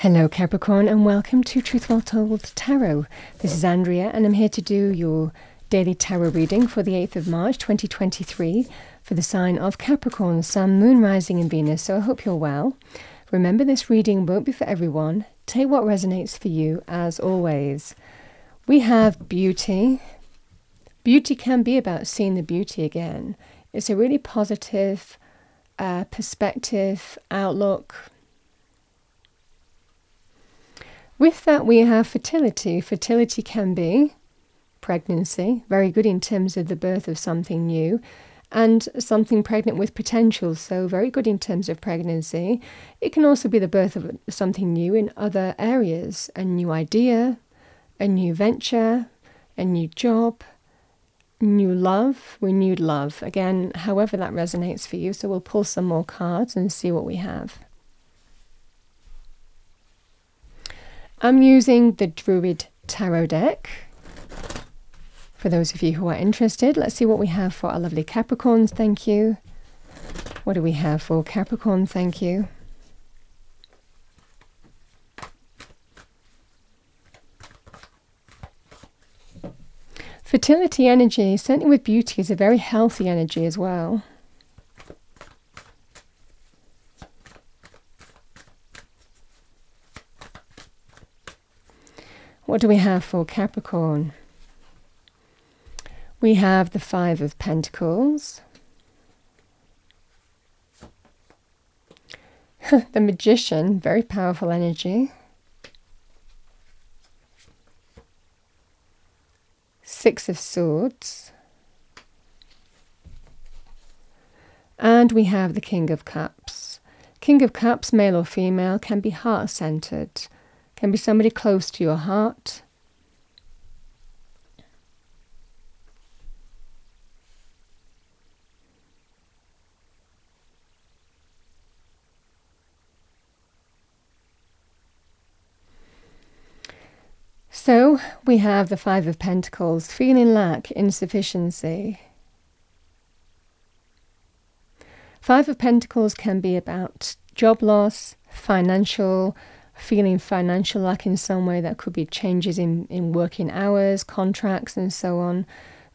Hello, Capricorn, and welcome to Truth Well Told Tarot. This is Andrea, and I'm here to do your daily tarot reading for the 8th of March 2023 for the sign of Capricorn, Sun, Moon, Rising, and Venus. So I hope you're well. Remember, this reading won't be for everyone. Take what resonates for you, as always. We have beauty. Beauty can be about seeing the beauty again. It's a really positive uh, perspective, outlook With that, we have fertility. Fertility can be pregnancy, very good in terms of the birth of something new, and something pregnant with potential, so very good in terms of pregnancy. It can also be the birth of something new in other areas a new idea, a new venture, a new job, new love, renewed love. Again, however that resonates for you. So we'll pull some more cards and see what we have. I'm using the Druid Tarot deck. For those of you who are interested, let's see what we have for our lovely Capricorns. Thank you. What do we have for Capricorn? Thank you. Fertility energy, certainly with beauty, is a very healthy energy as well. What do we have for Capricorn? We have the Five of Pentacles. the Magician, very powerful energy. Six of Swords. And we have the King of Cups. King of Cups, male or female, can be heart centered can be somebody close to your heart. So we have the Five of Pentacles, feeling lack, insufficiency. Five of Pentacles can be about job loss, financial feeling financial lack in some way. That could be changes in, in working hours, contracts, and so on,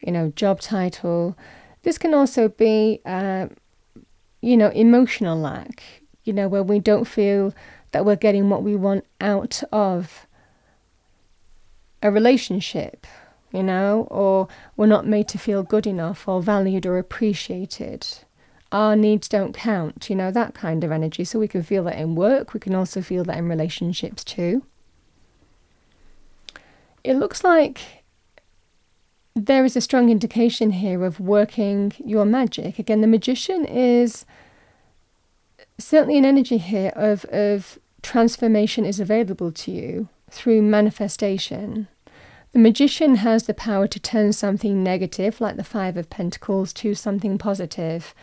you know, job title. This can also be, uh, you know, emotional lack, you know, where we don't feel that we're getting what we want out of a relationship, you know, or we're not made to feel good enough or valued or appreciated our needs don't count, you know, that kind of energy. So we can feel that in work, we can also feel that in relationships too. It looks like there is a strong indication here of working your magic. Again, the magician is certainly an energy here of, of transformation is available to you through manifestation. The magician has the power to turn something negative, like the Five of Pentacles, to something positive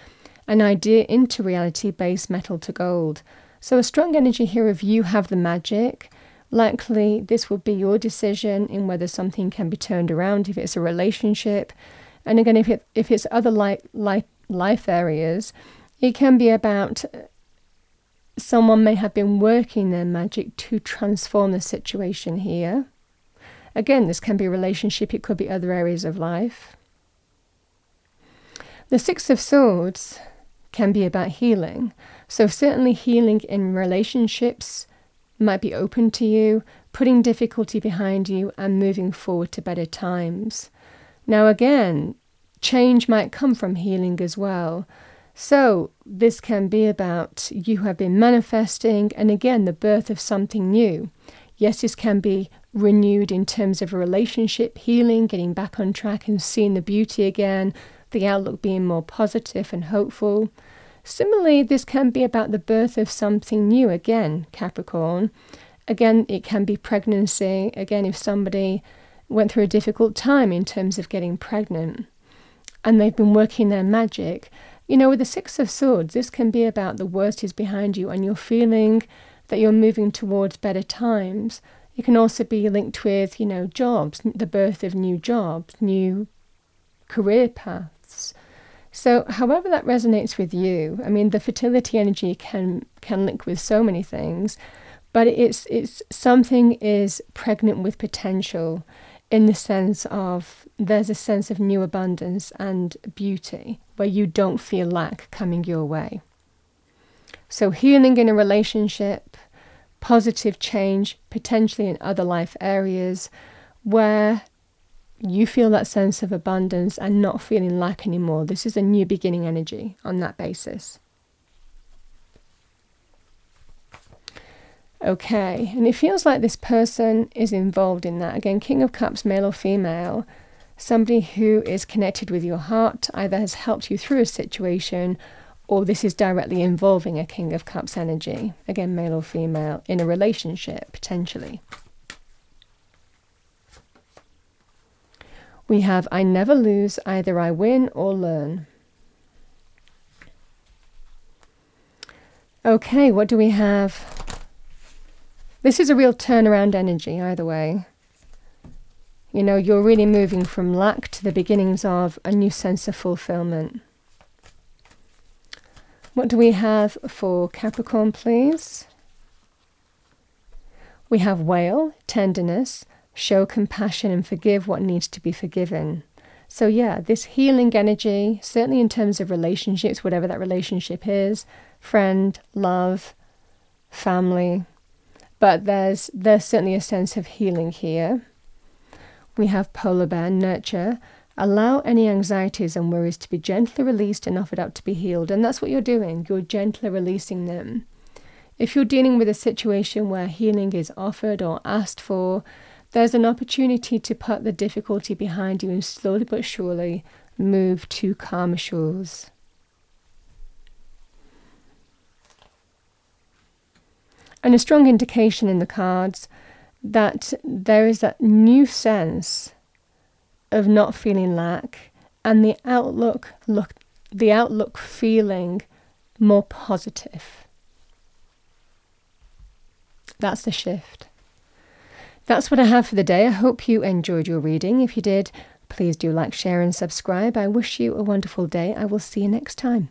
an idea into reality base metal to gold. So, a strong energy here of you have the magic. Likely, this will be your decision in whether something can be turned around, if it's a relationship. And again, if, it, if it's other life, life, life areas, it can be about uh, someone may have been working their magic to transform the situation here. Again, this can be a relationship, it could be other areas of life. The Six of Swords can be about healing. So, certainly, healing in relationships might be open to you, putting difficulty behind you, and moving forward to better times. Now, again, change might come from healing as well. So, this can be about you have been manifesting, and again, the birth of something new. Yes, this can be renewed in terms of a relationship, healing, getting back on track, and seeing the beauty again, the outlook being more positive and hopeful. Similarly, this can be about the birth of something new again, Capricorn. Again, it can be pregnancy. Again, if somebody went through a difficult time in terms of getting pregnant and they've been working their magic, you know, with the Six of Swords, this can be about the worst is behind you and you're feeling that you're moving towards better times. It can also be linked with, you know, jobs, the birth of new jobs, new career So, however that resonates with you, I mean, the fertility energy can can link with so many things, but it's it's something is pregnant with potential in the sense of there's a sense of new abundance and beauty where you don't feel lack coming your way. So, healing in a relationship, positive change, potentially in other life areas where you feel that sense of abundance and not feeling lack anymore. This is a new beginning energy on that basis. Okay, and it feels like this person is involved in that. Again, King of Cups, male or female, somebody who is connected with your heart, either has helped you through a situation or this is directly involving a King of Cups energy. Again, male or female, in a relationship, potentially. We have I never lose, either I win or learn. Okay, what do we have? This is a real turnaround energy, either way. You know, you're really moving from lack to the beginnings of a new sense of fulfillment. What do we have for Capricorn, please? We have whale, tenderness, show compassion and forgive what needs to be forgiven. So, yeah, this healing energy, certainly in terms of relationships, whatever that relationship is friend, love, family, but there's there's certainly a sense of healing here. We have polar bear nurture. Allow any anxieties and worries to be gently released and offered up to be healed. And that's what you're doing. You're gently releasing them. If you're dealing with a situation where healing is offered or asked for, there's an opportunity to put the difficulty behind you and slowly but surely move to calmer shores. and a strong indication in the cards that there is that new sense of not feeling lack and the outlook look the outlook feeling more positive that's the shift that's what i have for the day. I hope you enjoyed your reading. If you did please do like share and subscribe. I wish you a wonderful day. I will see you next time